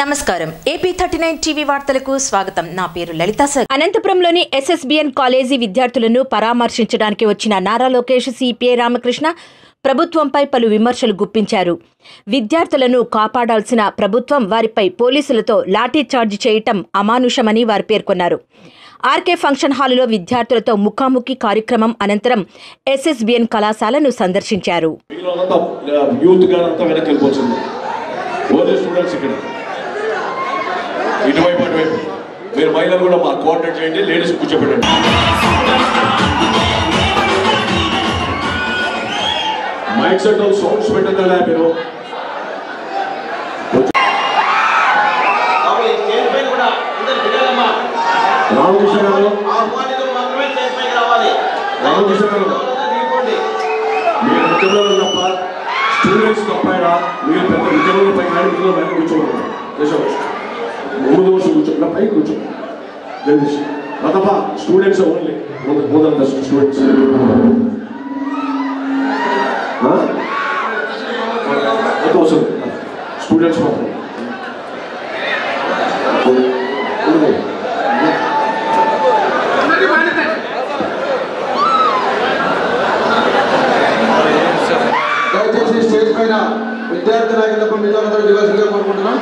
నమస్కారం. AP thirty nine TV వార్తలకు స్వాగతం. నా పేరు లలిత సార్ అనంతపురంలోని ఎస్ఎస్బిఎన్ కాలేజీ విద్యార్థులను పరామర్శించడానికి వచ్చిన నారా లోకేష్ సిపిఐ రామకృష్ణ ప్రభుత్వంపై పలు విమర్శలు గుప్పించారు. విద్యార్థులను కాపాడాల్సిన ప్రభుత్వం వారిపై పోలీసులతో లాఠీ చార్జ్ చేయటం అమానుషమని వారు పేర్కొన్నారు. ఆర్కే ఫంక్షన్ హాలులో విద్యార్థులతో ముఖాముఖి కార్యక్రమం అనంతరం ఎస్ఎస్బిఎన్ కళాశాలను సందర్శించారు మిగిలినంతా యూత్ గాని అంతా వెనక్కి వెళ్ళిపోతుంది ఓన్లీ స్టూడెంట్స్ ఇక్కడ ఇటువైపు అటువైపు మీరు మహిళలు కూడా మా కోఆర్డినేట్ చేయండి లేడీస్ కూర్చోబెట్టండి మైక్ సెట్ సౌండ్స్ పెట్టదా మీరు. రామకృష్ణ గారు. రామకృష్ణ గారు. మీరు తప్ప స్టూడెంట్స్ తప్ప అయినా మీరు పెద్ద విద్యలో పైన కూర్చోకూడదు చేసేవచ్చు మూడు వర్షం కూర్చోకుండా పై కూర్చోండి జగదీష్ తప్ప స్టూడెంట్స్ ఓన్లీ ముందంత స్టూడెంట్స్ అవసరం స్టూడెంట్స్ మాత్రం. దయచేసి స్టేజ్ పైన విద్యార్థి నాయకులకు మిగతా దిగాల్సిందిగా కోరుకుంటున్నాను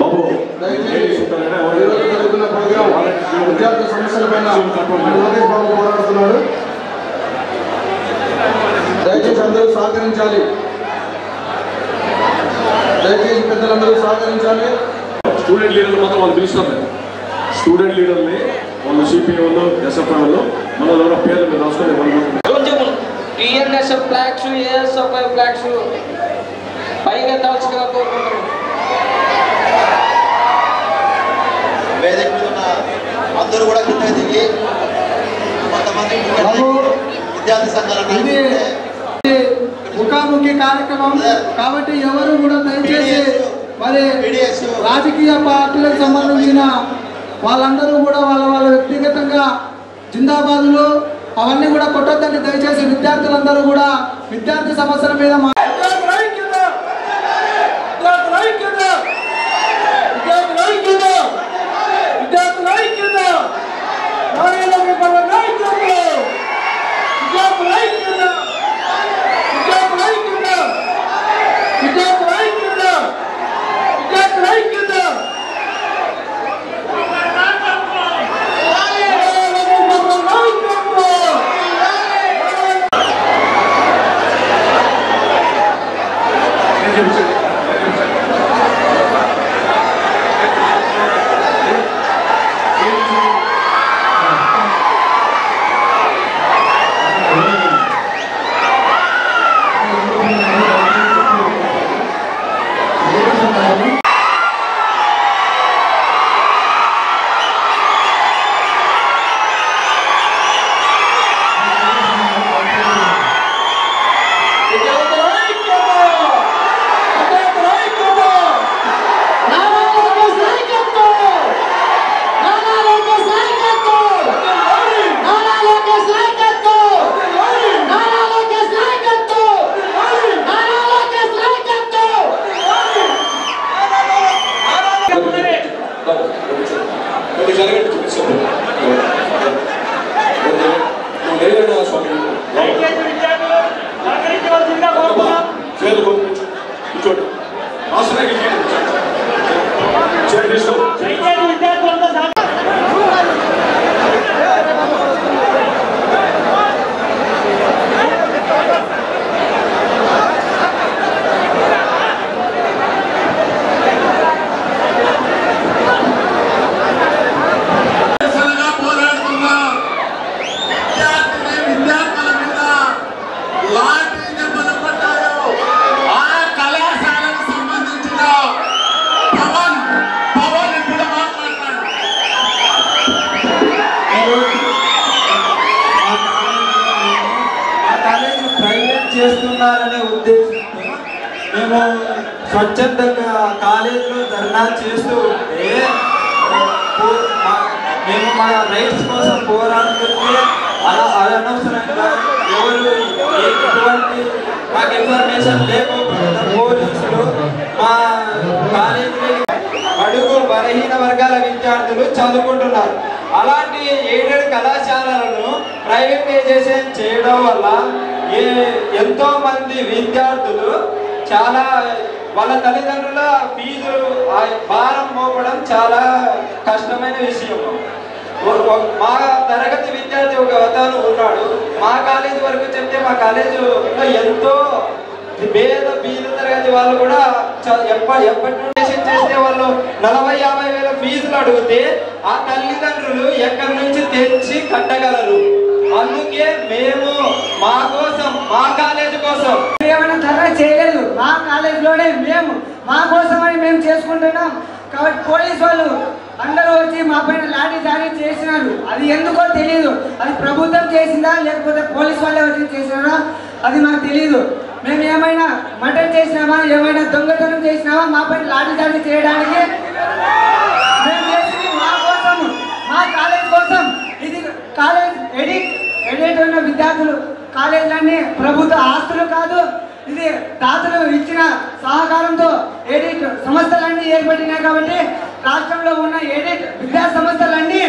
బాబు దయచేసి లేడీస్ ఉంటారా? ఎవరు? ఈరోజు జరుగుతున్న ప్రోగ్రాం విద్యార్థి సమస్యల పైన మన లోకేష్ బాబు పోరాడుతున్నాడు దయచేసి అందరూ సహకరించాలి. దయచేసి పెద్దలందరూ సహకరించాలి. స్టూడెంట్ లీడర్లు మాత్రం వాళ్ళు పిలుస్తారు. స్టూడెంట్ లీడర్ని వాళ్ళు సిపిఐ వాళ్ళు ఎస్ఎఫ్ఐ వాళ్ళు మన దగ్గర పేర్లు మీరు రాసుకొని వాళ్ళు మాత్రం కొంచెం టీఎన్ఎస్ఎఫ్ ఫ్లాగ్స్ ఏఎస్ఎఫ్ఐ ఫ్లాగ్స్ పైగా ఎత్తాల్సిందిగా కోరుకుంటున్నాం వేదిక మీద ఉన్న అందరూ కూడా కింద దిగి విద్యార్థి సంఘాల ఇది ముఖాముఖి కార్యక్రమం కాబట్టి ఎవరు కూడా దయచేసి మరి రాజకీయ పార్టీలకు సంబంధించిన వాళ్ళందరూ కూడా వాళ్ళ వాళ్ళ వ్యక్తిగతంగా జిందాబాద్లో అవన్నీ కూడా కొట్టొద్దండి. దయచేసి విద్యార్థులందరూ కూడా విద్యార్థి సమస్యల మీద మా- కొన్ని తల్లిదండ్రులు ఎక్కడి నుంచి తెచ్చి కట్టగలరు? అందుకే మేము మా కోసం మా కాలేజ్ కోసం. ఏమైనా ధర చేయలేదు. మా కాలేజీలోనే మేము మా కోసమని మేము చేసుకుంటున్నాం. కాబట్టి పోలీస్ వాళ్ళు అందరూ వచ్చి మా పైన లాఠీ చార్జీ చేసినారు. అది ఎందుకో తెలియదు అది ప్రభుత్వం చేసిందా లేకపోతే పోలీస్ వాళ్ళే వచ్చి చేసినారా? అది మాకు తెలియదు మేము ఏమైనా మటన్ చేసినామా ఏమైనా దొంగతనం చేసినామా మా పైన లాఠీ చార్జీ చేయడానికి? మేము మా కాలేజ్ కోసం ఇది కాలేజ్ ఎడిట్ ఎడిట్ ఉన్న విద్యార్థులు కాలేజీలన్నీ ప్రభుత్వ ఆస్తులు కాదు ఇది దాతలు ఇచ్చిన సహకారంతో ఎడిట్ సంస్థలన్నీ ఏర్పడినాయి కాబట్టి రాష్ట్రంలో ఉన్న ఎడిట్ విద్యా సంస్థలన్నీ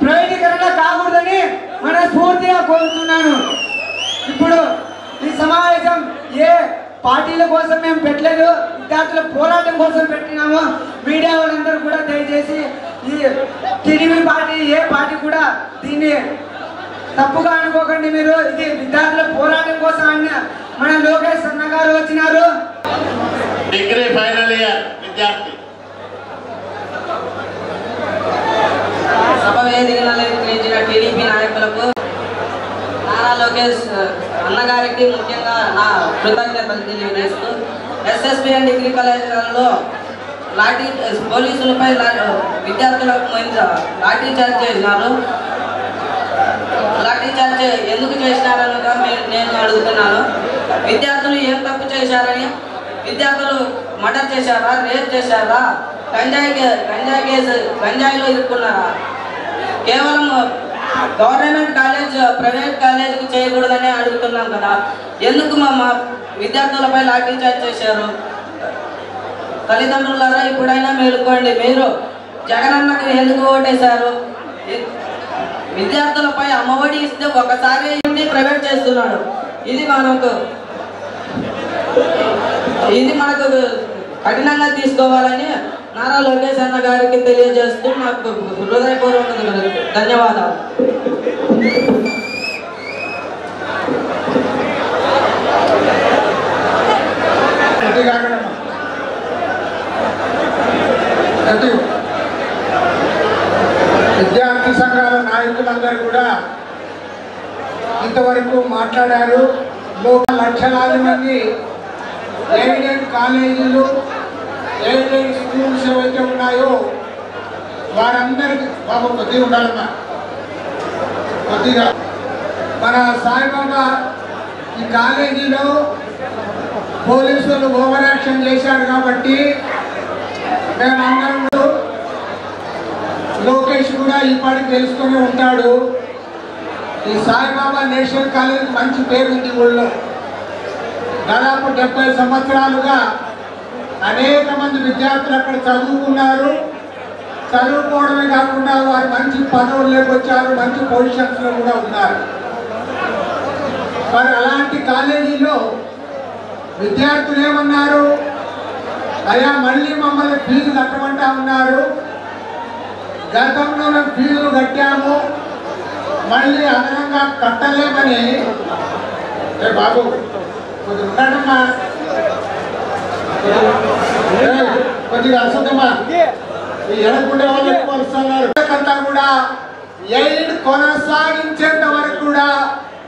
ప్రైవేటీకరణ కాకూడదని మనస్ఫూర్తిగా కోరుతున్నాను. ఇప్పుడు ఈ సమావేశం ఏ పార్టీల కోసం మేము పెట్టలేదు విద్యార్థుల పోరాటం కోసం పెట్టినాము. మీడియా వాళ్ళందరూ కూడా దయచేసి ఈ టీడీపీ పార్టీ ఏ పార్టీ కూడా దీన్ని తప్పుగా అనుకోకండి మీరు. ఇది విద్యార్థుల పోరాటం కోసం అన్న మన లోకేష్ అన్న గారు వచ్చినారు. డిగ్రీ ఫైనల్ ఇయర్ విద్యార్థి. సభ వేదికను అలంకరించిన టీడీపీ నాయకులకు నారా లోకేష్ అన్నగారికి ముఖ్యంగా నా కృతజ్ఞతలు తెలియజేస్తూ ఎస్ఎస్బిఎన్ డిగ్రీ కళాశాలలో లాఠీ పోలీసులపై విద్యార్థులకు ముందు లాఠీ చార్జ్ చేసినారు లాఠీ చార్జ్ ఎందుకు చేసినారనగా మీరు నేను అడుగుతున్నాను. విద్యార్థులు ఏం తప్పు చేశారని? విద్యార్థులు మర్డర్ చేశారా? రేప్ చేశారా? గంజాయి కే- గంజాయి కేసు గంజాయిలో ఇరుక్కున్నారా? కేవలం గవర్నమెంట్ కాలేజ్ ప్రైవేట్ కాలేజీకి చేయకూడదని అడుగుతున్నాం కదా. ఎందుకు మా మా విద్యార్థులపై లాఠీ చార్జ్ చేశారు? తల్లిదండ్రులారా ఇప్పుడైనా మేలుకోండి. మీరు జగనన్నకు ఎందుకు ఓటేశారు? విద్యార్థులపై అమ్మఒడి ఇస్తే ఒకసారి ఇంటి ప్రైవేట్ చేస్తున్నాడు. ఇది మనకు ఇది మనకు కఠినంగా తీసుకోవాలని నారా లోకేష్ అన్న గారికి తెలియజేస్తూ నాకు హృదయపూర్వక ధన్యవాదాలు. విద్యార్థి సంఘాల నాయకులందరూ కూడా ఇంతవరకు మాట్లాడారు. లోక లక్షలాది మంది ఎయిడెడ్ కాలేజీలు ఎయిడెడ్ స్కూల్స్ ఏవైతే ఉన్నాయో వారందరికీ బాబు కొద్దిగా ఉండాలన్నా కొద్దిగా. మన సాయిబాబా ఈ కాలేజీలో పోలీసులు ఓవర్ యాక్షన్ చేశారు కాబట్టి మేమందరం లోకేష్ కూడా ఈ పాటికి తెలుసుకొని ఉంటాడు. ఈ సాయిబాబా నేషనల్ కాలేజ్ మంచి పేరు ఉంది ఊళ్ళో. దాదాపు డెబ్బై సంవత్సరాలుగా అనేక మంది విద్యార్థులు అక్కడ చదువుకున్నారు. చదువుకోవడమే కాకుండా వారు మంచి పదవుల్లోకి వచ్చారు మంచి పొజిషన్స్లో కూడా ఉన్నారు. మరి అలాంటి కాలేజీలో విద్యార్థులు ఏమన్నారు? అయ్యా మళ్ళీ మమ్మల్ని ఫీజు కట్టమంటా ఉన్నారు. గతంలో మేము ఫీజులు కట్టాము. మళ్ళీ అదనంగా కట్టలేమని. బాబు కొద్దిగా ఉండటమ్మా. కొద్దిగా అసతమ్మా ఈ ఎడకుండే వాళ్ళకి అంతా కూడా ఎయిడ్ కొనసాగించేంత వరకు కూడా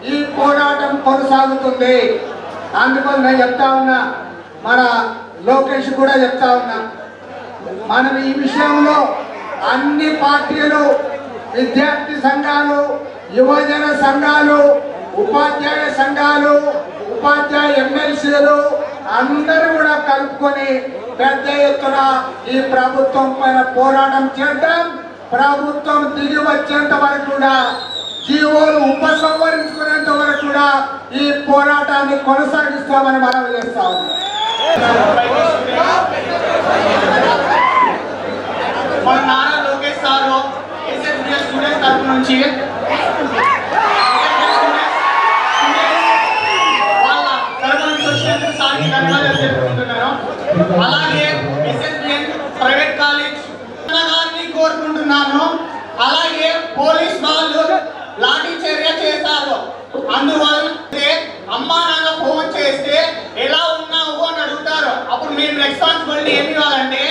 ఈ పోరాటం కొనసాగుతుంది. అందుకని నేను చెప్తా ఉన్నా మన లోకేష్ కూడా చెప్తా ఉన్నా మనం ఈ విషయంలో అన్ని పార్టీలు విద్యార్థి సంఘాలు యువజన సంఘాలు ఉపాధ్యాయ సంఘాలు ఉపాధ్యాయ ఎమ్మెల్సీలు అందరూ కూడా కలుపుకొని పెద్ద ఎత్తున ఈ ప్రభుత్వం పైన పోరాటం చేద్దాం ప్రభుత్వం దిగి వచ్చేంత వరకు కూడా జీవోలు ఉపసంహరించుకునేంత వరకు కూడా ఈ పోరాటాన్ని కొనసాగిస్తామని మనం చేస్తా ఉన్నాం. మన నారా లోకేష్ సార్ ఎస్ఎస్బిఎస్ తరఫు నుంచి వాళ్ళ తరఫు నుంచి వచ్చినందుకు అలాగే ఎస్ఎస్బిఎన్ ప్రైవేట్ కాలేజ్ గారిని కోరుకుంటున్నాను. అలాగే పోలీస్ వాళ్ళు లాఠీ చర్య చేశారు. అందువల్ల అమ్మా నాన్న ఫోన్ చేస్తే ఎలా ఉన్నావు అని అడుగుతారు. అప్పుడు మేము రెస్పాన్సిబిలిటీ ఏమి ఇవ్వాలంటే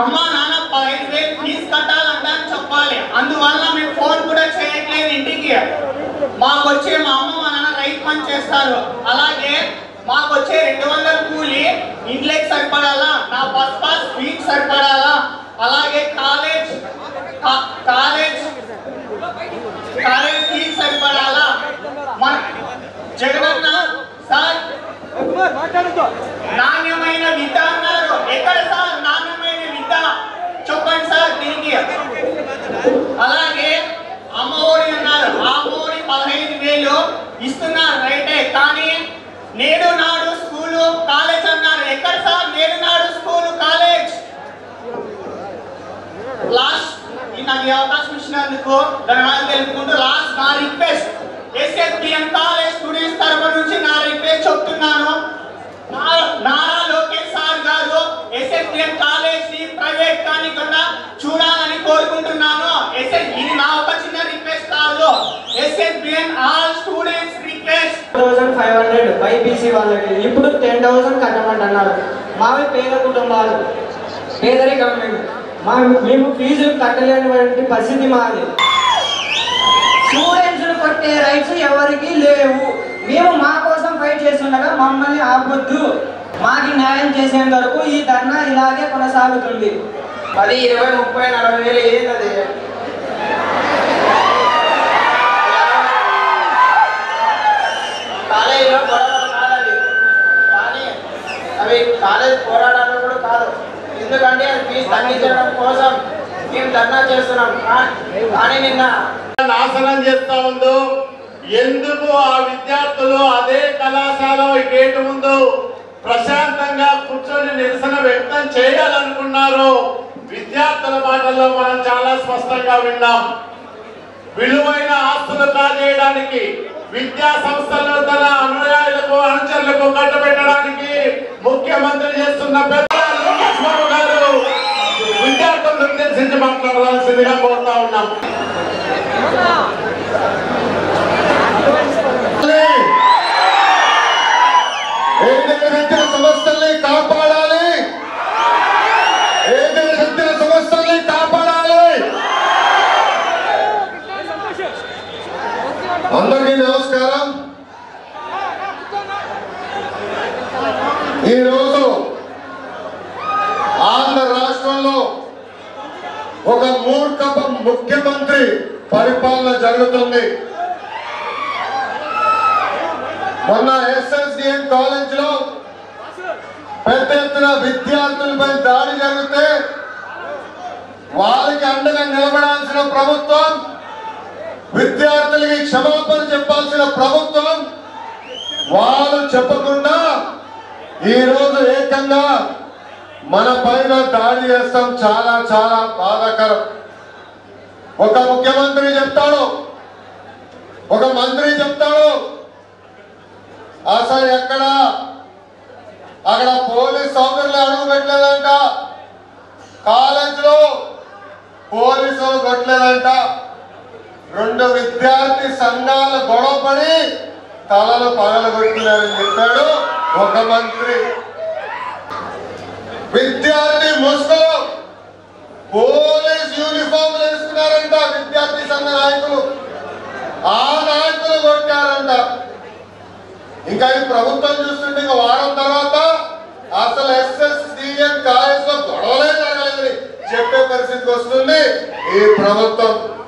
అమ్మా నాన్న పదహైదు వేలు ఫీజు కట్టాలంట అని చెప్పాలి. అందువల్ల మేము ఫోన్ కూడా చేయట్లేదు ఇంటికి. మాకు వచ్చే మా అమ్మ మా నాన్న రైట్ పని చేస్తారు. అలాగే మాకు వచ్చే రెండు వందల కూలి ఇంట్లోకి సరిపడాలా? నా బస్ పాస్ ఫీజ్ సరిపడాలా? అలాగే కాలేజ్ కాలేజ్ కాలేజ్ ఫీజ్ సరిపడాలా? మన జగనన్న సార్ నాణ్యమైన విద్య అన్నారు. ఎక్కడ సార్? నాణ్యమైన విద్య? చెప్పండి సార్ దీనికి. అలాగే అమ్మఒడి అన్నారు. ఆ అమ్మఒడి పదహైదు వేలు ఇస్తున్నారు రైటే కానీ నేడు నాడు స్కూలు కాలేజ్ అన్నారు. ఎక్కడ సార్? నేడు నాడు స్కూలు కాలేజ్. లాస్ట్ నాకు ఈ అవకాశం ఇచ్చినందుకు ధన్యవాదాలు తెలుపుకుంటూ లాస్ట్ నా రిక్వెస్ట్. ఎస్ఎస్పిఎం కాలేజ్ స్టూడెంట్స్ తరపు నుంచి నా రిక్వెస్ట్ చెప్తున్నాను. నారాలో నారా లోకేష్ సార్ గారు ఎస్ఎస్బిఎం కాలేజ్ ప్రైవేట్ కానికుండా చూడాలని కోరుకుంటున్నాను. ఎస్ఎస్ ఇది నా ఒక చిన్న రిక్వెస్ట్ కాదు. SSBM all students request. Thousand five hundred BiPC వాళ్ళకి ఇప్పుడు టెన్ థౌసండ్ కట్టమంటున్నారు. మావి పేద కుటుంబాలు. పేదరికం మేము మా మేము ఫీజులు కట్టలేనటువంటి పరిస్థితి మాది. స్టూడెంట్స్ కొట్టే రైట్స్ ఎవరికి లేవు. మేము మా కోసం ఫైట్ చేస్తుండగా మమ్మల్ని ఆపొద్దు. మాకి న్యాయం చేసేంత వరకు ఈ ధర్నా ఇలాగే కొనసాగుతుంది. పది ఇరవై ముప్పై నలభై వేలు ఏంటది కాలేజీలో గొడవలు కానీ అవి కాలేజ్ పోరాటాలు కూడా కాదు. ఎందుకంటే అది ఫీజు తగ్గించడం కోసం మేము ధర్నా చేస్తున్నాం. కానీ నిన్న నాశనం చేస్తా ఉందో ఎందుకు ఆ విద్యార్థులు అదే కళాశాల గేటు ముందు ప్రశాంతంగా కూర్చొని నిరసన వ్యక్తం చేయాలనుకున్నారు విద్యార్థుల మాటల్లో మనం చాలా స్పష్టంగా విన్నాం. విలువైన ఆస్తులు కాజేయడానికి విద్యా సంస్థల్లో తన అనుయాయులకు అనుచరులకు కట్టబెట్టడానికి ముఖ్యమంత్రి చేస్తున్న పెద్ద గారు విద్యార్థులను ఉద్దేశించి మాట్లాడాల్సిందిగా కోరుతా ఉన్నాం. ఏదైనా విద్యా సంస్థల్ని కాపాడాలి. ఏదైనా విద్యా సంస్థల్ని కాపాడాలి. అందరికీ నమస్కారం. ఈరోజు ఆంధ్ర రాష్ట్రంలో ఒక మూర్ఖప ముఖ్యమంత్రి పరిపాలన జరుగుతుంది. మొన్న ఎస్ఎస్డిఎం కాలేజ్లో పెద్ద ఎత్తున విద్యార్థులపై దాడి జరిగితే వాళ్ళకి అండగా నిలబడాల్సిన ప్రభుత్వం విద్యార్థులకి క్షమాపణ చెప్పాల్సిన ప్రభుత్వం వాళ్ళు చెప్పకుండా ఈరోజు ఏకంగా మన పైన దాడి చేస్తాం. చాలా చాలా బాధాకరం. ఒక ముఖ్యమంత్రి చెప్తాడు. ఒక మంత్రి చెప్తాడు. అసలు ఎక్కడ? అక్కడ పోలీస్ సౌకర్యాలు అడుగు పెట్టలేదంట? కాలేజీలో పోలీసులు కొట్టలేదంట. రెండు విద్యార్థి సంఘాలు గొడవపడి తలలు పగలగొట్టినారని చెప్పాడు ఒక మంత్రి. విద్యార్థి ముసుగులు పోలీస్ యూనిఫామ్ వేసుకున్నారంట విద్యార్థి సంఘ నాయకులు. ఆ నాయకులు కొట్టారంట. ఇంకా ఈ ప్రభుత్వం చూస్తుంటే ఇంకా వారం తర్వాత అసలు ఎస్ఎస్డిఎన్ కాలేజ్లో గొడవలే జరగలేదని చెప్పే పరిస్థితికి వస్తుంది ఈ ప్రభుత్వం.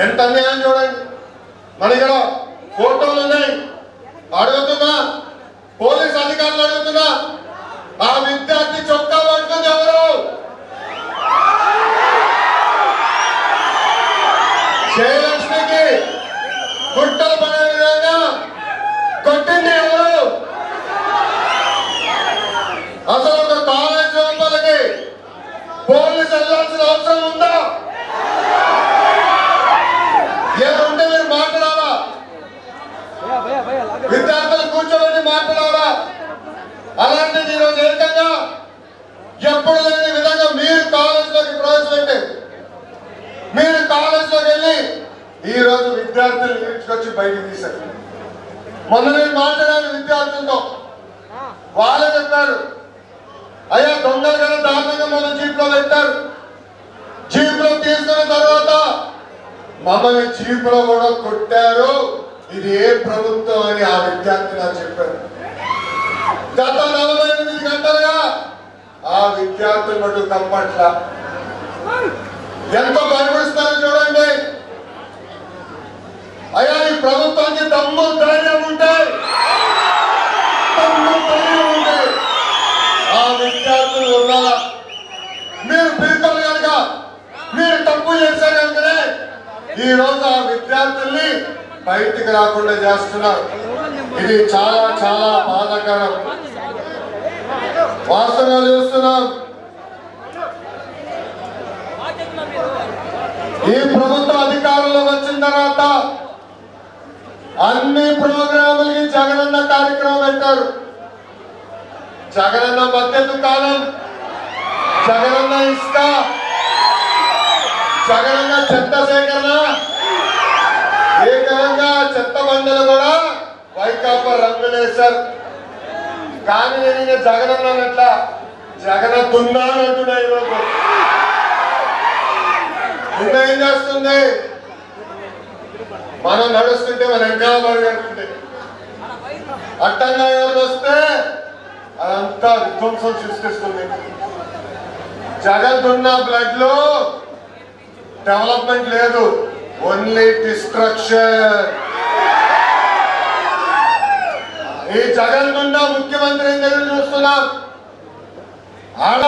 ఎంత అన్యాయం చూడండి. మన ఇక్కడ ఫోటోలు ఉన్నాయి. అడుగుతున్నా. పోలీస్ అధికారులు అడుగుతున్నా. ఆ విద్యార్థి చొక్కా పడుతుంది ఎవరు? అసలు ఒక కాలేజ్ లోపలికి పోలీసు వెళ్ళాల్సిన అవసరం ఉందా? ఏమంటే మీరు మాట్లాడాలా? విద్యార్థులు కూర్చోబెట్టి మాట్లాడాలా? అలాంటిది ఈరోజు ఏకంగా ఎప్పుడు లేని విధంగా మీరు కాలేజీలోకి ప్రవేశపెట్టి మీరు కాలేజీలోకి వెళ్ళి ఈ రోజు విద్యార్థులు నిలిచుకొచ్చి బయటకు తీశారు. మొన్న మాట్లాడాను విద్యార్థులతో. వాళ్ళు చెప్పారు అయ్యా దొంగలు కదా దారుణంగా మన జీప్లో పెట్టారు. జీప్లో తీసుకున్న తర్వాత మమ్మల్ని జీప్లో కూడా కొట్టారు. ఇది ఏ ప్రభుత్వం అని ఆ విద్యార్థి నాకు చెప్పారు. గత నలభై ఎనిమిది గంటలుగా ఆ విద్యార్థులు మటు తప్పట్ల ఎంతో భయపడిస్తారో చూడండి. అయ్యా ఈ ప్రభుత్వానికి దమ్ము ధైర్యం ఉంటాయి దమ్ము ధైర్యం ఉంటే ఆ విద్యార్థులు ఉండాలా మీరు పిలుపులు కనుక మీరు తప్పు చేశారు కనుకనే ఈ రోజు ఆ విద్యార్థుల్ని బయటికి రాకుండా చేస్తున్నారు. ఇది చాలా చాలా బాధాకరం. వాస్తవంగా చూస్తున్నాం. ఈ ప్రభుత్వ అధికారంలో వచ్చిన తర్వాత అన్ని ప్రోగ్రాములకి జగనన్న కార్యక్రమం పెట్టారు. జగనన్న మధ్య దుకాణం జగనన్న ఇస్తా. జగనన్న చెత్త సేకరణ? ఏకంగా చెత్త బండలు కూడా వైకాపా రంగులేశారు కానీ నేను ఇంకా జగనన్న అన్నట్ల జగన దున్నాను అంటున్నా ఈరోజు. ఏం చేస్తుంది? మనం నడుస్తుంటే మన వెనకాల పరిగెడుతుంది అట్టంగా ఎవరు వస్తే అదంతా విధ్వంసం సృష్టిస్తుంది. జగన్ బ్లడ్లో డెవలప్మెంట్ లేదు. ఓన్లీ డిస్ట్రక్షన్ ఈ జగన్ గుండా ముఖ్యమంత్రి దగ్గర చూస్తున్నాం. ఆడ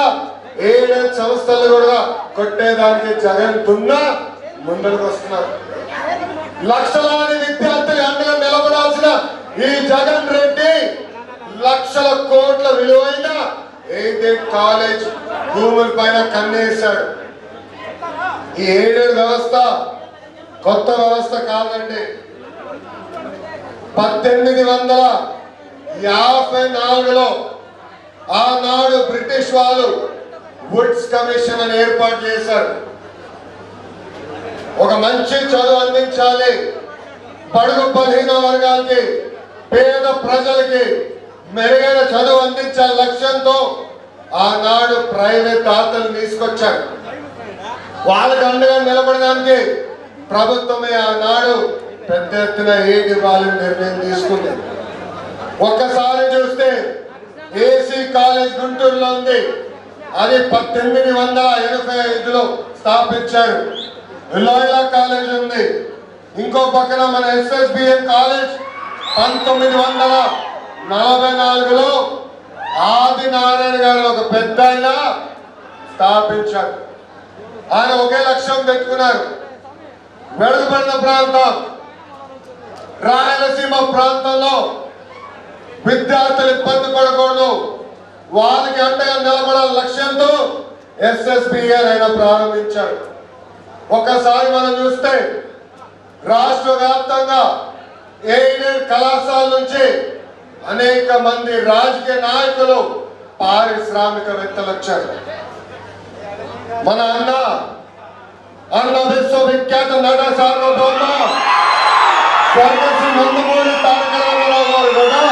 ఏడేడు సంస్థలు కూడా కొట్టేదానికి జగన్ దున్నా ముందరకు వస్తున్నారు. లక్షలాది విద్యార్థులు అండగా నిలబడాల్సిన ఈ జగన్ రెడ్డి లక్షల కోట్ల విలువైన ఎయిడెడ్ కాలేజ్ భూముల పైన కన్నేశాడు. ఈ ఏడేడు వ్యవస్థ కొత్త వ్యవస్థ కాదండి. పద్దెనిమిది వందల యాభై నాలుగులో ఆనాడు బ్రిటిష్ వాళ్ళు వుడ్స్ కమిషన్ అని ఏర్పాటు చేశారు. ఒక మంచి చదువు అందించాలి. పడుగు బలహీన వర్గాలకి పేద ప్రజలకి మెరుగైన చదువు అందించాలి లక్ష్యంతో ఆనాడు ప్రైవేట్ ఆతలు తీసుకొచ్చారు. వాళ్ళకి అండగా నిలబడడానికి ప్రభుత్వమే ఆనాడు పెద్ద ఎత్తున ఏటి ఇవ్వాలని నిర్ణయం తీసుకుంది. ఒక్కసారి చూస్తే ఏసీ కాలేజ్ గుంటూరులో ఉంది. అది పద్దెనిమిది వందల ఎనభై ఐదులో స్థాపించారు. లోయలా కాలేజ్ ఉంది. ఇంకో పక్కన మన ఎస్ఎస్బిఎం కాలేజ్ పంతొమ్మిది వందల నలభై నాలుగులో ఆది నారాయణ గారు ఒక పెద్ద స్థాపించారు. ఆయన ఒకే లక్ష్యం పెట్టుకున్నారు. వెనుకబడిన ప్రాంతం. రాయలసీమ ప్రాంతంలో విద్యార్థులు ఇబ్బంది పడకూడదు. వాళ్ళకి అంటగా నిలబడాల లక్ష్యంతో ఎస్ఎస్బిఎల్ ఆయన ప్రారంభించారు. ఒకసారి మనం చూస్తే రాష్ట్ర వ్యాప్తంగా ఎయిడెడ్ కళాశాల నుంచి అనేక మంది రాజకీయ నాయకులు పారిశ్రామికవేత్తలు వచ్చారు. మన అన్న అన్న విశ్వవిఖ్యాత నట సార్వభౌమ. స్వర్గశ్రీ నందమూరి తారక రామారావు గారు కూడా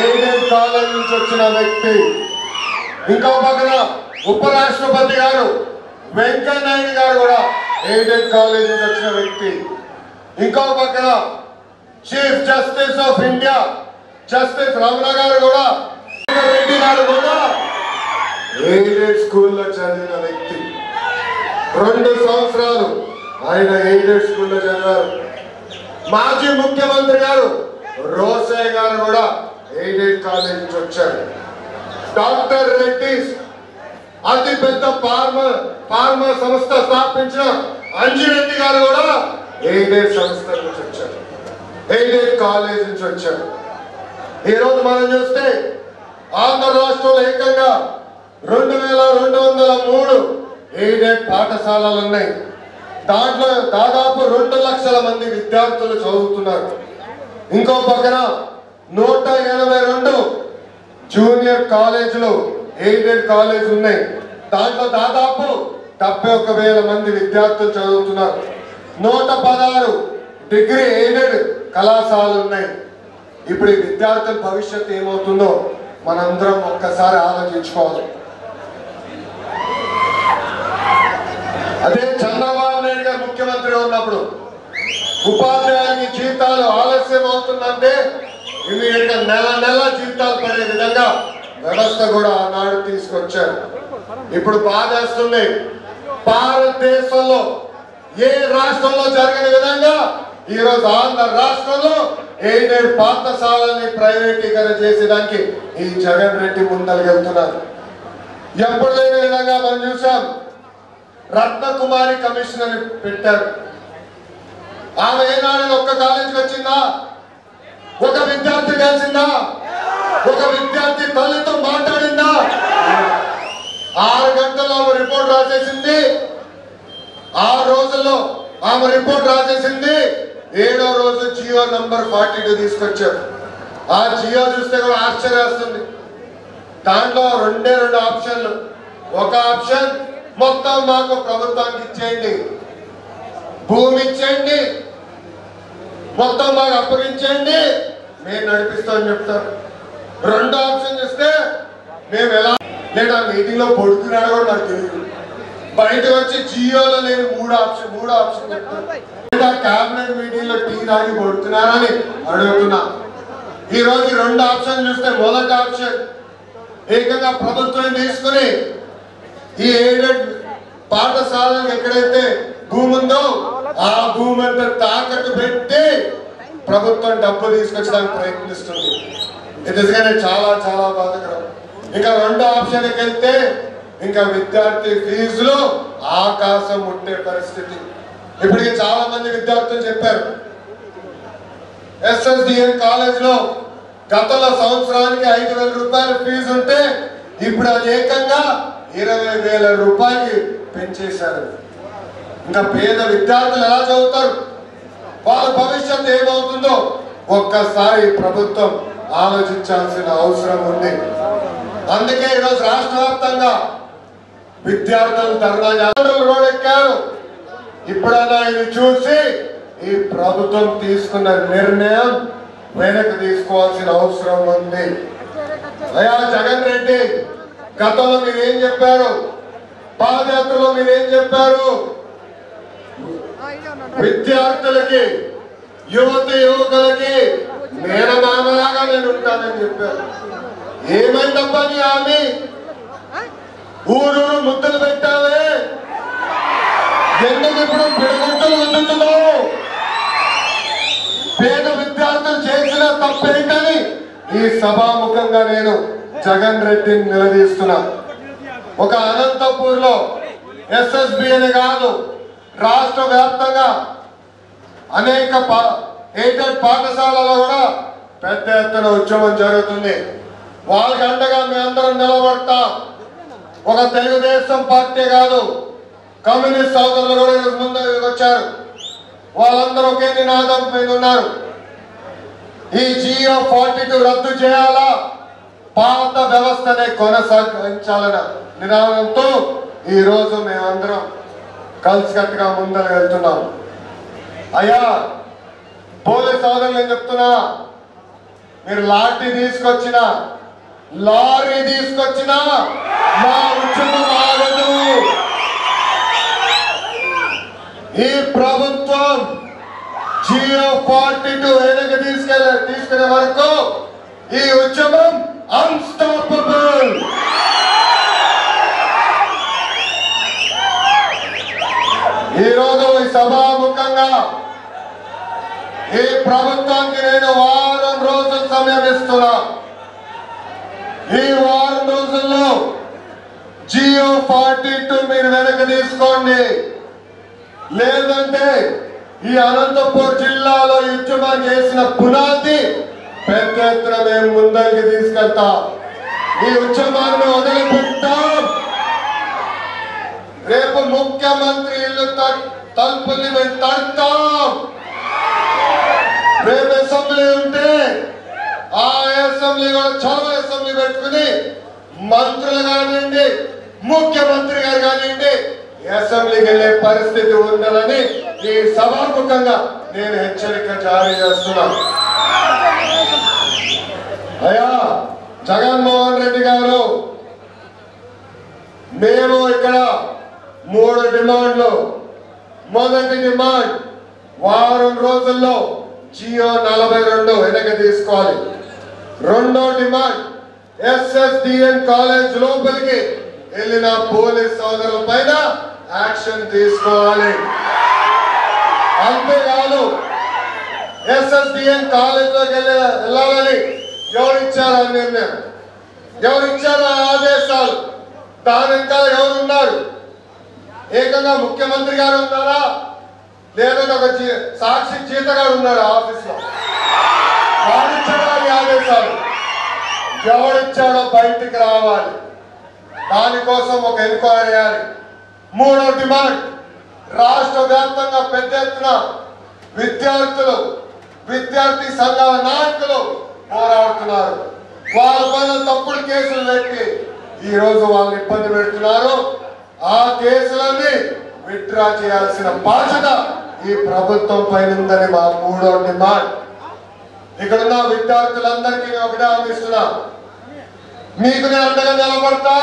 ఏడేం కాలం నుంచి వచ్చిన వ్యక్తి. ఇంకో పక్కన ఉపరాష్ట్రపతి గారు వెంకయ్యనాయుడు గారు కూడా ఎయిడెడ్ కాలేజ్ నుంచి వచ్చిన వ్యక్తి. ఇంకో పక్కన chief justice of India justice Ramana garu కూడా రెడ్డి గారు కూడా. ఎయిడెడ్ స్కూల్లో చదివిన వ్యక్తి. రెండు సంవత్సరాలు ఆయన ఎయిడెడ్ స్కూల్లో చదివారు. మాజీ ముఖ్యమంత్రి గారు రోసయ్య గారు కూడా ఎయిడెడ్ కాలేజ్ నుంచి వచ్చారు. డాక్టర్ రెడ్డిస్ అతి పెద్ద ఫార్మా ఫార్మా సంస్థ స్థాపించిన అంజిరెడ్డి గారు కూడా ఎయిడెడ్ సంస్థ నుంచి వచ్చారు. ఎయిడెడ్ కాలేజ్ నుంచి వచ్చారు. ఈరోజు మనం చూస్తే ఆంధ్ర రాష్ట్రంలో ఏకంగా రెండు వేల రెండు వందల మూడు ఎయిడెడ్ పాఠశాలలు ఉన్నాయి. దాంట్లో దాదాపు రెండు లక్షల మంది విద్యార్థులు చదువుతున్నారు. ఇంకో పక్కన నూట ఎనభై రెండు జూనియర్ కాలేజీలు ఎయిడెడ్ కాలేజ్ ఉన్నాయి. దాంట్లో దాదాపు డెబ్బై ఒక వేల మంది విద్యార్థులు చదువుతున్నారు. నూట పదహారు డిగ్రీ ఎయిడెడ్ కళాశాలలు ఉన్నాయి. ఇప్పుడు ఈ విద్యార్థుల భవిష్యత్తు ఏమవుతుందో మనందరం ఒక్కసారి ఆలోచించుకోవాలి. అదే చంద్రబాబు నాయుడు గారు ముఖ్యమంత్రి ఉన్నప్పుడు ఉపాధ్యాయులకి జీతాలు ఆలస్యం అవుతుందంటే ఇమీడియట్గా నెల నెల జీతాలు పడే విధంగా వ్యవస్థ కూడా ఆనాడు తీసుకొచ్చారు. ఇప్పుడు బాధేస్తుంది. భారతదేశంలో ఏ రాష్ట్రంలో జరిగిన విధంగా ఈ రోజు ఆంధ్ర రాష్ట్రంలో ఏడేడు పాఠశాలని ప్రైవేటీకరణ చేసేదానికి ఈ జగన్ రెడ్డి ముందలు వెళ్తున్నారు ఎప్పుడు లేని విధంగా మనం చూసాం. రత్నకుమారి కమిషనర్ పెట్టారు. ఆమె ఏనాడు ఒక్క కాలేజీకి వచ్చిందా? ఒక విద్యార్థి కలిసిందా? ఒక విద్యార్థి తల్లితో మాట్లాడిందా? ఆరు గంటల్లో ఆమె రిపోర్ట్ రాసేసింది. ఆరు రోజుల్లో ఆమె రిపోర్ట్ రాసేసింది. ఏడో రోజు జియో నంబర్ ఫార్టీ టూ తీసుకొచ్చారు. ఆ జియో చూస్తే కూడా ఆశ్చర్యాస్తుంది దాంట్లో రెండే రెండు ఆప్షన్లు. ఒక ఆప్షన్ మొత్తం మాకు ప్రభుత్వానికి ఇచ్చేయండి. భూమి ఇచ్చేయండి. మొత్తం మాకు అప్పగించండి మేము నడిపిస్తామని చెప్తారు. రెండో ఆప్షన్ చూస్తే మేము ఎలా లేదా మీటింగ్లో పొడుతున్నాడో కూడా నాకు తెలియదు. బయటకు వచ్చి జియోలో లేని మూడు ఆప్షన్ మూడు ఆప్షన్ లేదా క్యాబినెట్ మీటింగ్లో టీ తాగి పొడుతున్నారని అడుగుతున్నా. ఈ రోజు రెండు ఆప్షన్ చూస్తే మొదటి ఆప్షన్ ఏకంగా ప్రభుత్వం తీసుకుని ఈ ఎయిడెడ్ పాఠశాలలు ఎక్కడైతే భూమి ఉందో ఆ భూమి అంతా తాకట్టు పెట్టి ప్రభుత్వం డబ్బు తీసుకొచ్చడానికి ప్రయత్నిస్తుంది. ఇది నిజంగానే చాలా చాలా బాధకరం. ఇంకా రెండు ఆప్షన్కి వెళ్తే ఇంకా విద్యార్థి ఫీజులో ఆకాశం ఉండే పరిస్థితి. ఇప్పటికే చాలా మంది విద్యార్థులు చెప్పారు. ఎస్ఎస్డిఎన్ కాలేజ్లో గతంలో సంవత్సరానికి ఐదు వేల రూపాయల ఫీజు ఉంటే ఇప్పుడు అది ఏకంగా ఇరవై వేల రూపాయలు పెంచేశారు. ఇంకా పేద విద్యార్థులు ఎలా చదువుతారు? వాళ్ళ భవిష్యత్తు ఏమవుతుందో ఒక్కసారి ప్రభుత్వం ఆలోచించాల్సిన అవసరం ఉంది. అందుకే ఈరోజు రాష్ట్ర వ్యాప్తంగా విద్యార్థులు ధర్నా రోడ్ ఎక్కారు ఇప్పుడన్నా ఇది చూసి ఈ ప్రభుత్వం తీసుకున్న నిర్ణయం వెనక్కి తీసుకోవాల్సిన అవసరం ఉంది. అయా జగన్ రెడ్డి గతంలో మీరేం ఏం చెప్పారు? పాదయాత్రలో మీరేం చెప్పారు? విద్యార్థులకి యువత యువకులకి మేనమామలాగా నేను ఉంటానని చెప్పారు. ఏమైందబ్బా నీ హామీ? ఊరూరు ముద్దలు పెట్టావే? ఎందుకు ఇప్పుడు పిడుగుంటలు అందుతున్నావు పేద విద్యార్థులు ఈ సభాముఖంగా నేను జగన్ రెడ్డిని నిలదీస్తున్నా. ఒక అనంతపూర్లో ఎస్ఎస్బి అని కాదు రాష్ట్ర వ్యాప్తంగా అనేక పా- పాఠశాలలో కూడా పెద్ద ఎత్తున ఉద్యమం జరుగుతుంది. వాళ్ళకి అండగా మేమందరం నిలబడతాం. ఒక తెలుగుదేశం పార్టీ కాదు కమ్యూనిస్ట్ సోదరులు కూడా ముందు వచ్చారు. వాళ్ళందరూ ఒకే నినాదం మీద ఉన్నారు. ఈ జియో ఫార్టీ టూ రద్దు చేయాలా? పాత వ్యవస్థనే కొనసాగించాలన్న నినాదంతో ఈ రోజు మేమందరం కలిసికట్టుగా ముందర వెళ్తున్నాం. అయ్యా పోలీస్ సోదరులు నేను చెప్తున్నా? మీరు లాఠీ తీసుకొచ్చిన లారీ తీసుకొచ్చిన మా ఉద్యమం ఆగదు. ఈ ప్రభుత్వం జియో ఫార్టీ టూ వెనక్కి తీసుకెళ్ళ తీసుకునే వరకు ఈ ఉద్యమం అన్స్టాపబుల్ ఈ రోజు ఈ సభాముఖంగా ఈ ప్రభుత్వానికి నేను వారం రోజులు సమయం ఇస్తున్నా. ఈ వారం రోజుల్లో జియో ఫార్టీ టూ మీరు వెనక తీసుకోండి. లేదంటే ఈ అనంతపూర్ జిల్లాలో ఇచ్చుమని ఉద్యమం చేసిన పునాది పెద్ద ఎత్తున మేము ముందరికి తీసుకెళ్తాం. ఈ ఉద్యమాన్ని వదిలిపెట్టాం. రేపు ముఖ్యమంత్రి ఇల్లు తలుపుని తలుపుల్ని మేము తడతాం. రేపు అసెంబ్లీ ఉంటే ఆ అసెంబ్లీ కూడా చాలా అసెంబ్లీ పెట్టుకుని మంత్రులు కానివ్వండి ముఖ్యమంత్రి గారు కానివ్వండి అసెంబ్లీకి వెళ్ళే పరిస్థితి ఉండాలని ఈ సభాముఖంగా నేను హెచ్చరిక జారీ చేస్తున్నాను అయ్యా జగన్మోహన్ రెడ్డి గారు మేము ఇక్కడ మూడు డిమాండ్లు. మొదటి డిమాండ్ వారం రోజుల్లో జియో నలభై రెండు వెనక తీసుకోవాలి. రెండో డిమాండ్ ఎస్ఎస్డిఎన్ కాలేజ్ లోపలికి వెళ్ళిన పోలీస్ సోదరుల పైన యాక్షన్ తీసుకోవాలి. అంతేకాదు ఎస్ఎస్డిఎన్ కాలేజ్లోకి వెళ్ళే వెళ్ళాలని ఎవరిచ్చారు ఆ నిర్ణయం? ఎవరిచ్చారు ఆ ఆదేశాలు? దాని వెనకాల ఎవరున్నారు ఏకంగా ముఖ్యమంత్రి గారు ఉన్నారా? లేదంటే ఒక జీ- సాక్షి జీతగాడు ఉన్నారు ఆఫీస్లో వాడిచ్చాడు ఆదేశాలు? ఎవడిచ్చాడో బయటికి రావాలి. దానికోసం ఒక ఎన్క్వైరీ చేయాలి. మూడో డిమాండ్. రాష్ట్ర వ్యాప్తంగా పెద్ద ఎత్తున విద్యార్థులు విద్యార్థి సంఘాల నాయకులు పోరాడుతున్నారు. వాళ్ళ పైన తప్పుడు కేసులు పెట్టి ఈ రోజు వాళ్ళని ఇబ్బంది పెడుతున్నారు. ఆ కేసులన్నీ విత్డ్రా చేయాల్సిన బాధ్యత ఈ ప్రభుత్వం పైన ఉందని మా మూడో డిమాండ్. ఇక్కడున్న విద్యార్థులందరికీ నేను ఒకటే అందిస్తున్నా మీకు నేను అండగా నిలబడతా?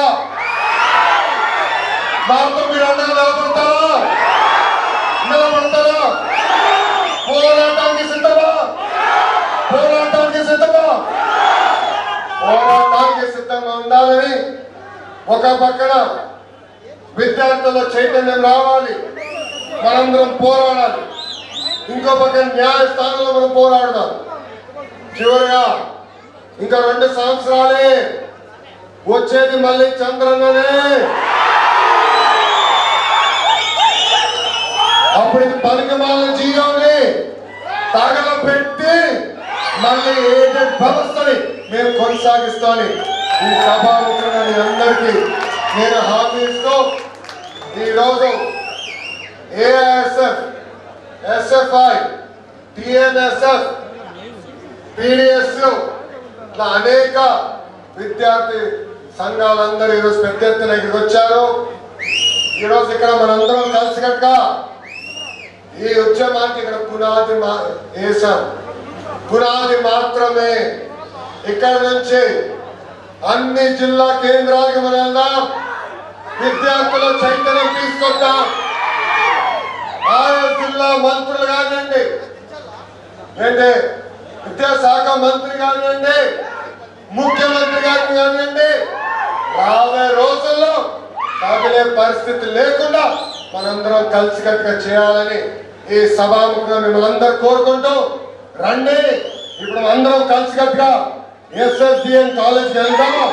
నాతో మీరు అండగా నిలబడతారా నిలబడతారా పోరాటానికి సిద్ధమా పోరాటానికి సిద్ధమా పోరాటానికి సిద్ధంగా ఉండాలని ఒక పక్కన విద్యార్థుల చైతన్యం రావాలి. మనందరం పోరాడాలి ఇంకో పక్కన న్యాయస్థానంలో మనం పోరాడదాం చివరిగా ఇంకా రెండు సంవత్సరాలే. వచ్చేది మళ్ళీ చంద్రన్ననే అప్పుడు పనికి మాలిన జీవోని మళ్ళీ ఏజెంట్ వ్యవస్థని మేము కొనసాగిస్తామని ఈ సభాముఖంగా మీ అందరికీ నేను హామీ ఇస్తూ ఈరోజు ఏఐఎస్ఎఫ్ ఎస్ఎఫ్ఐ టిఎన్ఎస్ఎఫ్ పిడిఎస్ ఇట్లా అనేక విద్యార్థి సంఘాలందరూ ఈరోజు పెద్ద ఎత్తున ఇక్కడికి వచ్చారు. ఈరోజు ఇక్కడ మనందరం కలిసికట్టుగా ఈ ఉద్యమానికి ఇక్కడ పునాది మా వేశాం. పునాది మాత్రమే. ఇక్కడ నుంచి అన్ని జిల్లా కేంద్రాలకు మనం వెళ్దాం. విద్యార్థుల చైతన్యం తీసుకొద్దాం. ఆయా జిల్లా మంత్రులు కానివ్వండి. ఏంటి? విద్యాశాఖ మంత్రి కానివ్వండి. ముఖ్యమంత్రి గారిని కానివ్వండి. రాబోయే రోజుల్లో తగిలే పరిస్థితి లేకుండా మనందరం కలిసికట్టుగా చేయాలని ఈ సభాముఖంగా మిమ్మల్ని అందరూ కోరుకుంటూ రండి. ఇప్పుడు అందరం కలిసికట్టుగా ఎస్ఎస్డిఎన్ కాలేజ్కి వెళ్దాము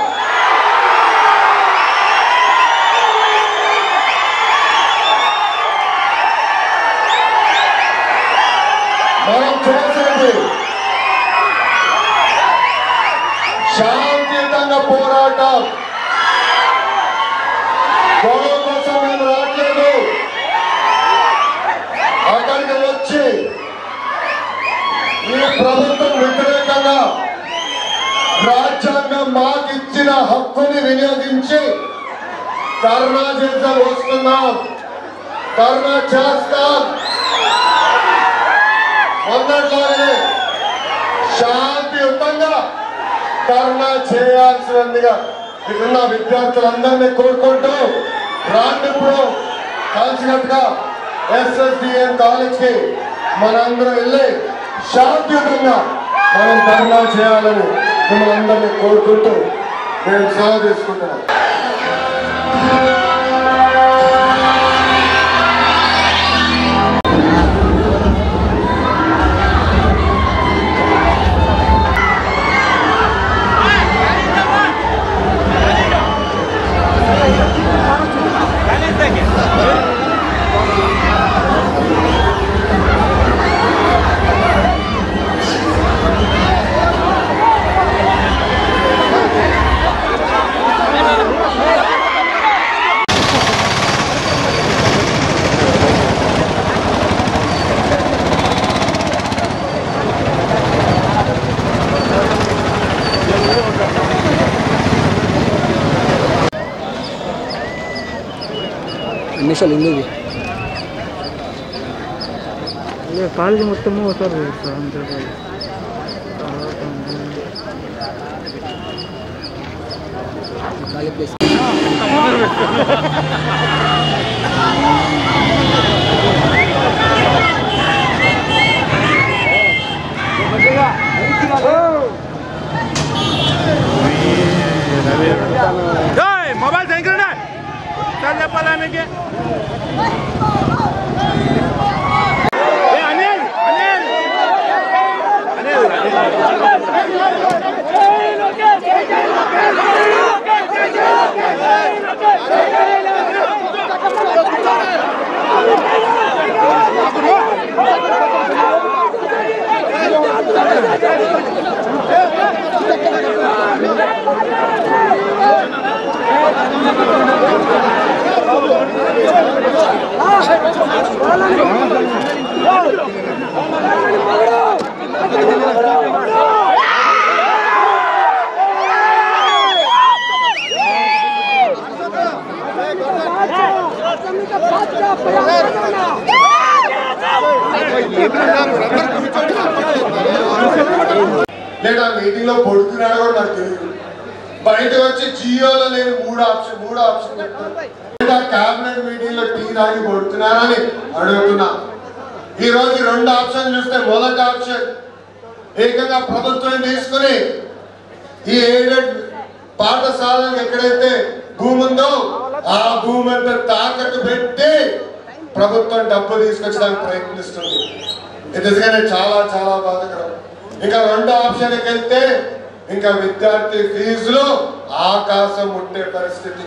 హక్కుని వినియోగించి ధర్నా చేద్దాం వస్తున్నాం ధర్నా చేస్తాం. మొన్నట్లాగే శాంతియుతంగా ధర్నా చేయాల్సినందుగా ఇక్కడున్న విద్యార్థులందరినీ కోరుకుంటూ రాండిప్పుడు కలిసినట్టుగా ఎస్ఎస్డిఎన్ కాలేజ్కి మనందరం వెళ్ళి శాంతియుతంగా మనం ధర్నా చేయాలని మిమ్మల్ని అందరినీ కోరుకుంటూ నేను సెలవు తీసుకుంటున్నాను నిమిషాలు ఎందుకు కాలేజీ మొత్తము ఒకసారి చూపిస్తా, అంతే కాదు. ఖాళీ ప్లేస్ మొబైల్ దగ్గర సార్ చెప్పాలా మీకు ఏ, అనిల్ అనిల్ లేదా మీటింగ్లో పడుకున్నాడు కూడా నాకు తెలియదు బయటకు వచ్చి జియోలో నేను మూడు ఆప్షన్ మూడు ఆప్షన్ లేదా క్యాబినెట్ మీటింగ్లో టీ తాగి పడుతున్నారని అడుగుతున్నా ఈ రోజు ఈ రెండు ఆప్షన్ చూస్తే మొదటి ఆప్షన్ ఏకంగా ప్రభుత్వం తీసుకుని ఈ ఎయిడెడ్ పాఠశాలకు ఎక్కడైతే భూమి ఉందో ఆ భూమి అంతా తాకట్టు పెట్టి ప్రభుత్వం డబ్బు తీసుకొచ్చడానికి ప్రయత్నిస్తుంది ఇది నిజంగానే చాలా చాలా బాధకరం ఇంకా రెండో ఆప్షన్కి వెళ్తే ఇంకా విద్యార్థి ఫీజులు ఆకాశం ఉండే పరిస్థితి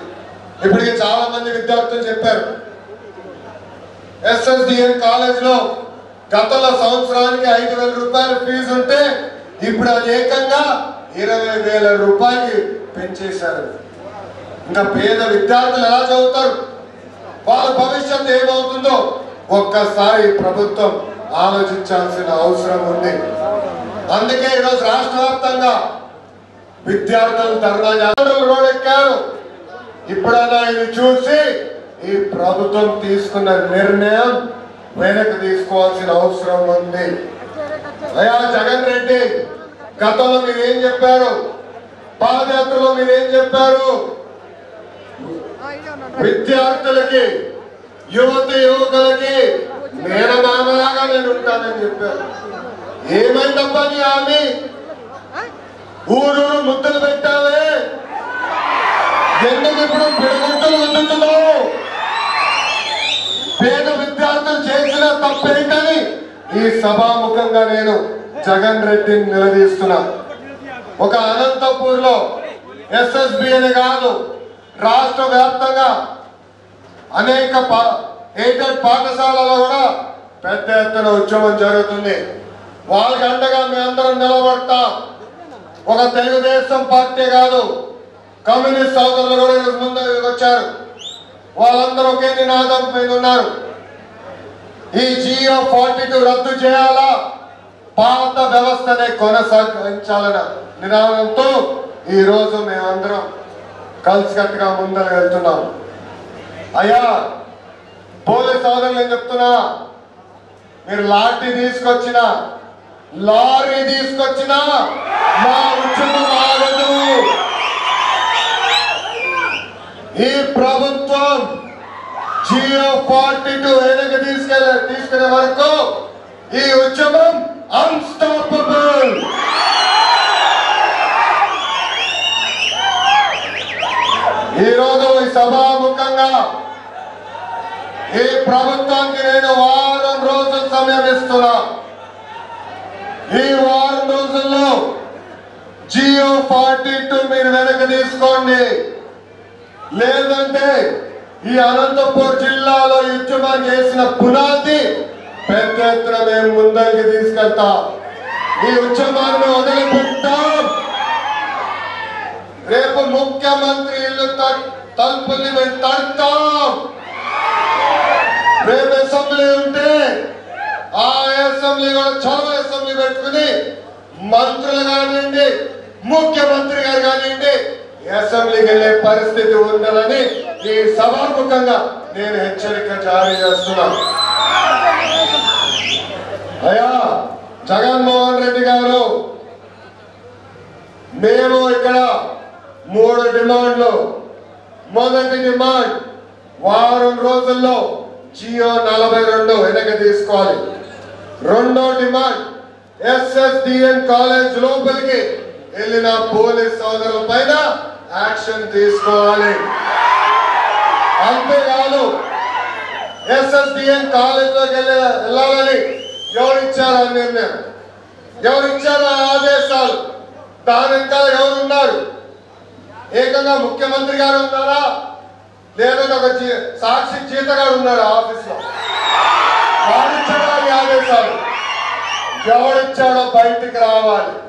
ఇప్పటికి చాలా మంది విద్యార్థులు చెప్పారు. ఎస్ఎస్డిఎన్ కాలేజ్లో గతంలో సంవత్సరానికి ఐదు వేల రూపాయల ఫీజు ఉంటే ఇప్పుడు అది ఏకంగా ఇరవై వేల రూపాయలు పెంచేశారు. ఇంకా పేద విద్యార్థులు ఎలా చదువుతారు? వాళ్ళ భవిష్యత్తు ఏమవుతుందో ఒక్కసారి ప్రభుత్వం ఆలోచించాల్సిన అవసరం ఉంది. అందుకే ఈరోజు రాష్ట్ర వ్యాప్తంగా విద్యార్థులు ధర్నా రోడ్ ఎక్కారు. ఇప్పుడైనా ఇది చూసి ఈ ప్రభుత్వం తీసుకున్న నిర్ణయం వెనక్కి తీసుకోవాల్సిన అవసరం ఉంది. అయ్యా జగన్ రెడ్డి గతంలో మీరేం ఏం చెప్పారు? పాదయాత్రలో మీరేం ఏం చెప్పారు? విద్యార్థులకి యువత యువకులకి మేనమామలాగా నేను ఉంటానని చెప్పారు. ఏమైందబ్బా నీ హామీ? ఊరు ముద్దలు పెట్టావే? ఎందుకు ఇప్పుడు పిడుగుంటలు ఉంటున్నావు పేద విద్యార్థులు చేసిన తప్పేంటని ఈ సభాముఖంగా నేను జగన్ రెడ్డిని నిలదీస్తున్నా. ఒక అనంతపూర్లో ఎస్ఎస్బి అని కాదు రాష్ట్ర వ్యాప్తంగా అనేక పా- పాఠశాలలో కూడా పెద్ద ఎత్తున ఉద్యమం జరుగుతుంది. వాళ్ళకి అండగా మేమందరం నిలబడతాం. ఒక తెలుగుదేశం పార్టీ కాదు కమ్యూనిస్ట్ సోదరులు కూడా ముందు వచ్చారు. వాళ్ళందరూ ఒకే నినాదం మీద ఉన్నారు. ఈ జియో ఫార్టీ టూ రద్దు చేయాలా? పాత వ్యవస్థనే కొనసాగించాలన్న నినాదంతో ఈ రోజు మేమందరం కలిసికట్టుగా ముందర వెళ్తున్నాం. అయ్యా పోలీస్ సోదరులు నేను చెప్తున్నా? మీరు లాఠీ తీసుకొచ్చిన లారీ తీసుకొచ్చిన మా ఉద్యమం ఆగదు. ఈ ప్రభుత్వం జియో ఫార్టీ టూ వెనక్కి తీసుకెళ్ళ తీసుకునే వరకు ఈ ఉద్యమం అన్స్టాపబుల్ ఈ రోజు ఈ సభాముఖంగా ఈ ప్రభుత్వానికి నేను వారం రోజులు సమయం ఇస్తున్నా. ఈ వారం రోజుల్లో జియో ఫార్టీ టూ మీరు వెనక్కి తీసుకోండి. లేదంటే ఈ అనంతపూర్ జిల్లాలో ఉద్యమం చేసిన పునాది పెద్ద ఎత్తున మేము ముందరికి తీసుకెళ్తాం. ఈ ఉద్యమాన్ని వదిలిపెట్టాం. రేపు ముఖ్యమంత్రి ఇల్లు తలుపుని మేము తడతాం. రేపు అసెంబ్లీ ఉంటే ఆ అసెంబ్లీ కూడా చదువు అసెంబ్లీ పెట్టుకుని మంత్రులు కానివ్వండి ముఖ్యమంత్రి గారు కానివ్వండి అసెంబ్లీకి వెళ్ళే పరిస్థితి ఉండాలని ఈ సభాముఖంగా నేను హెచ్చరిక జారీ చేస్తున్నాను. అయ్యా జగన్మోహన్ రెడ్డి గారు మేము ఇక్కడ మూడు డిమాండ్లు. మొదటి డిమాండ్ వారం రోజుల్లో జియో నలభై రెండు వెనక తీసుకోవాలి. రెండో డిమాండ్ ఎస్ఎస్డిఎన్ కాలేజ్ లోపలికి వెళ్ళిన పోలీస్ సోదరుల పైన యాక్షన్ తీసుకోవాలి. అంతేకాదు ఎస్ఎస్డిఎన్ కాలేజ్లోకి వెళ్ళి వెళ్ళాలని ఎవరిచ్చారు ఆ నిర్ణయం? ఎవరిచ్చారు ఆ ఆదేశాలు? దాని వెనకాల ఎవరున్నారు ఏకంగా ముఖ్యమంత్రి గారు ఉన్నారా? లేదంటే ఒక జీ- సాక్షి జీతగాడు ఉన్నాడు ఆఫీస్లో వాడిచ్చాడు ఆదేశాలు. ఎవడిచ్చాడో బయటికి రావాలి.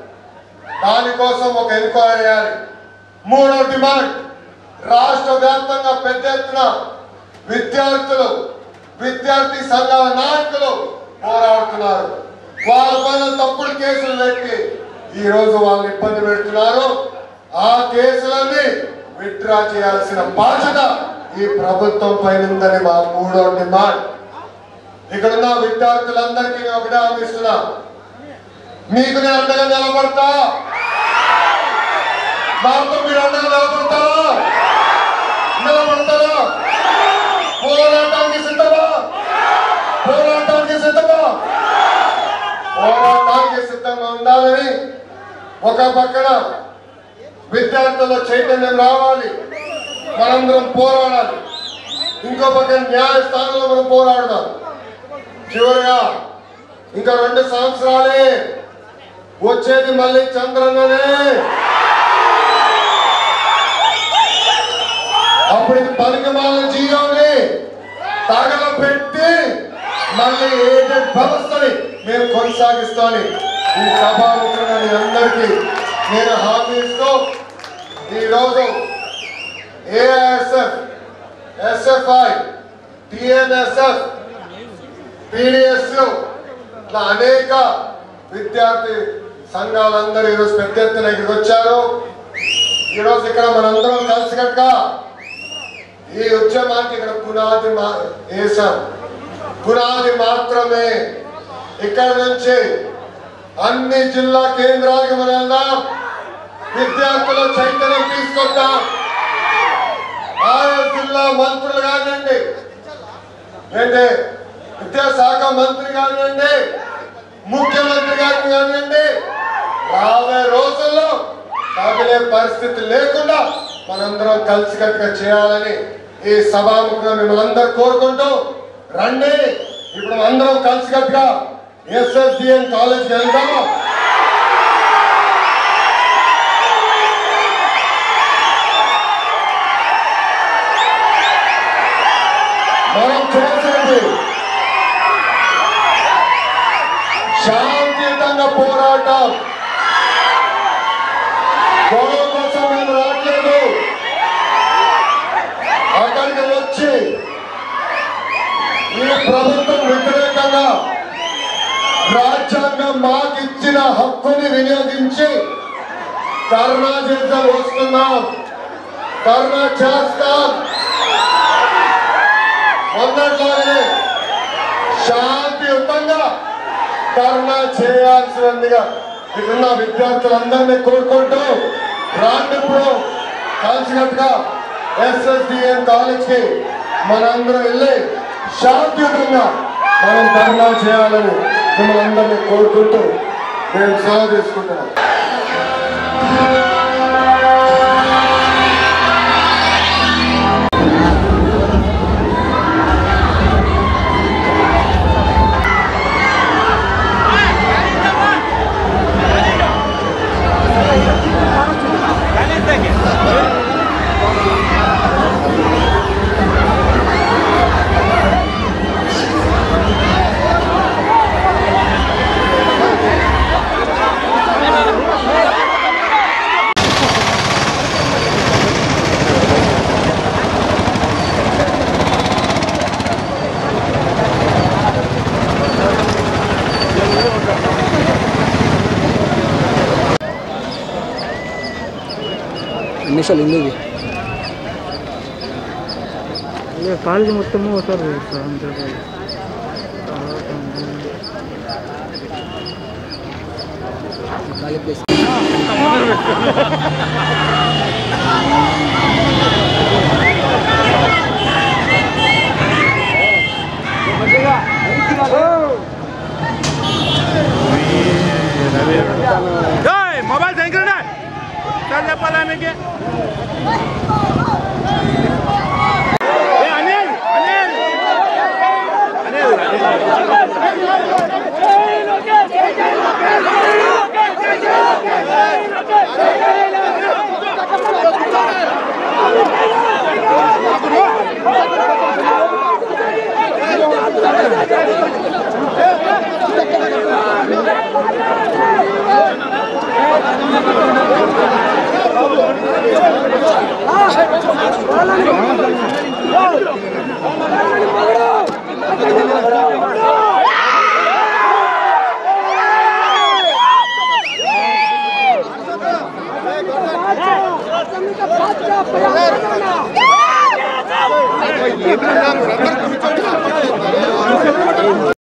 దానికోసం ఒక ఎన్క్వైరీ చేయాలి. మూడో డిమాండ్. రాష్ట్ర వ్యాప్తంగా పెద్ద ఎత్తున విద్యార్థులు విద్యార్థి సంఘాల నాయకులు పోరాడుతున్నారు. వాళ్ళ పైన తప్పుడు కేసులు పెట్టి ఈ రోజు వాళ్ళని ఇబ్బంది పెడుతున్నారు. ఆ కేసులన్నీ విత్డ్రా చేయాల్సిన బాధ్యత ఈ ప్రభుత్వం పైన ఉందని మా మూడో డిమాండ్. ఇక్కడున్న విద్యార్థులందరికీ ఒకటే అందిస్తున్నా మీకు నేను అండగా నిలబడతా. నాతో మీరు అండగా నిలబడతారా నిలబడతారా పోరాటానికి సిద్ధమా? పోరాటానికి సిద్ధమా? పోరాటానికి సిద్ధంగా ఉండాలని ఒక పక్కన విద్యార్థుల చైతన్యం రావాలి. మనందరం పోరాడాలి. ఇంకో పక్కన న్యాయస్థానంలో మనం పోరాడదాం. చివరిగా ఇంకా రెండు సంవత్సరాలే వచ్చేది మళ్ళీ చంద్రన్ననే అప్పుడు పనికి మాల జీవోని తాగలో పెట్టి మళ్ళీ ఏజెంట్ వ్యవస్థని మేము కొనసాగిస్తామని ఈ సభాముఖంగా మీ అందరికీ నేను హామీ ఇస్తూ ఈరోజు ఏఐఎస్ఎఫ్ ఎస్ఎఫ్ఐ టిఎన్ఎస్ఎఫ్ పీడిఎస్ ఇట్లా అనేక విద్యార్థి సంఘాలందరూ ఈరోజు పెద్ద ఎత్తున ఇక్కడికి వచ్చారు. ఈరోజు ఇక్కడ మనందరం కలిసికట్టుగా ఈ ఉద్యమానికి ఇక్కడ పునాది వేశాం పునాది మాత్రమే ఇక్కడ నుంచి అన్ని జిల్లా కేంద్రాలకు మనం వెళ్దాం విద్యార్థుల చైతన్యం తీసుకొద్దాం ఆయా జిల్లా మంత్రులు కానివ్వండి ఏంటి విద్యాశాఖ మంత్రి కానివ్వండి ముఖ్యమంత్రి గారిని కానివ్వండి రాబోయే రోజుల్లో తగిలే పరిస్థితి లేకుండా మనందరం కలిసికట్టుగా చేయాలని ఈ సభాముఖంగా మిమ్మల్ని అందరూ కోరుకుంటూ రండి. ఇప్పుడు అందరం కలిసికట్టుగా ఎస్ఎస్డిఎన్ కాలేజ్ వెళ్దాము మనం చేసేది శాంతియుతంగా పోరాటం గొడవ కోసం మేము రావట్లేదు అక్కడికి వచ్చి ఈ ప్రభుత్వం వ్యతిరేకంగా రాజ్యాంగం మాకు ఇచ్చిన హక్కుని వినియోగించి ధర్నా చేద్దాం వస్తున్నాం. ధర్నా చేస్తాం. మొన్నట్లాగే శాంతియుతంగా ధర్నా చేయాల్సినందుగా ఇక్కడున్న విద్యార్థులందరినీ కోరుకుంటూ రాండి కలిసినట్టుగా ఎస్ఎస్డిఎం కాలేజ్కి మనందరం వెళ్ళి శాంతియుతంగా మనం ధర్నా చేయాలని మిమ్మల్ని అందరినీ కోరుకుంటూ నేను సెలవు తీసుకుంటున్నాను. నిమిషాలు ఉంది ఇది లేదు కాలేజీ మొత్తము Vamos, vamos, vamos. ये भी नाम रबर कुछ